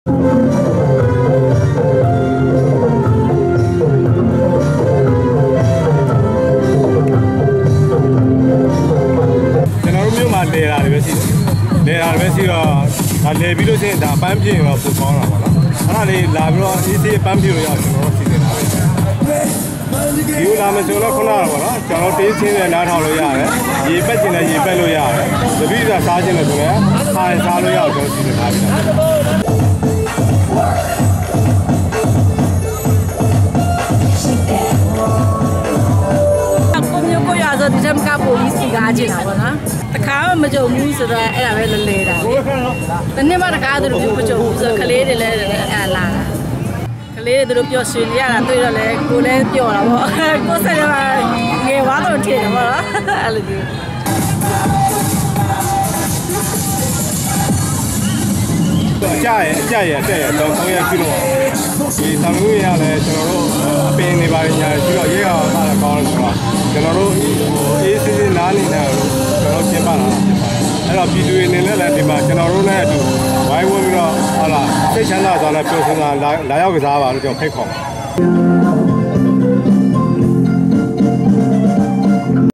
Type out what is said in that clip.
ကျွန်တော်တို့မြို့မှာလဲတာတွေပဲရှိတယ်လဲတာတွေပဲရှိတော့ဒါလဲပြီးလို့ရှိရင်ဒါပန်းပြင်းတော့ပိုကောင်းတာပေါ့နော်အဲ့ဒါလေးလာပြီးတော့အေးဆေးပန်းပြင်းလို့ရအောင်ကျွန်တော်တို့စီစဉ်တာပဲဒီလိုလာမယ်ဆိုတော့ခုနကတော့ပေါ့နော်ကျွန်တော်တေးချင်းနဲ့နားထောင်လို့ရတယ်ရေပက်ကျင်လည်းရေပက်လို့ရတယ်တပည့်စာစားခြင်းလည်းဆိုလည်းစားရင်စားလို့ရအောင်ကျွန်တော်စီစဉ်ထားပြီလားကိုမျိုးကိုရ ဆိုဒီတမကပိုကြီးစီကားကျင်တာပေါ့နော်တခါမှမကြုံဘူးဆိုတော့အဲ့ဒါပဲလဲလဲတာတနေ့မှတခါသူတို့မျိုးမကြုံဘူးဆိုတော့ကလေးတွေလည်းအဲ့လာတာကလေးတွေသူတို့ပျော်ရွှင်နေရတာတွေ့တော့လေကိုလည်းပျော်တာပေါ့ကိုဆက်ရမှာငယ်သွားတော့ထင်တယ်ပေါ့နော်အဲ့လိုမျိုး ကြရဲ့အကြရဲ့အတက်ရဲ့တော့ဆုံးရပြုလို့ဒီသံလူရလည်းကျွန်တော်တို့အပင်နေပါညာရှိတော့ရေးအောင်ပါကောင်းလို့ဆိုတော့ကျွန်တော်တို့အေးစစ်စစ်နားနေတယ်လို့ကျွန်တော်ကျင်းပလာတာဖြစ်ပါတယ်အဲ့တော့ပြည်သူတွေအနေနဲ့လည်းဒီမှာကျွန်တော်တို့နဲ့အတူဝိုင်းဝန်းပြီးတော့ဟာလာစိတ်ချမ်းသာစွာနဲ့ပျော်ရွှင်စွာလာလာရောက်ကစားပါလို့ကျွန်တော်ဖိတ်ခေါ်ပါတယ်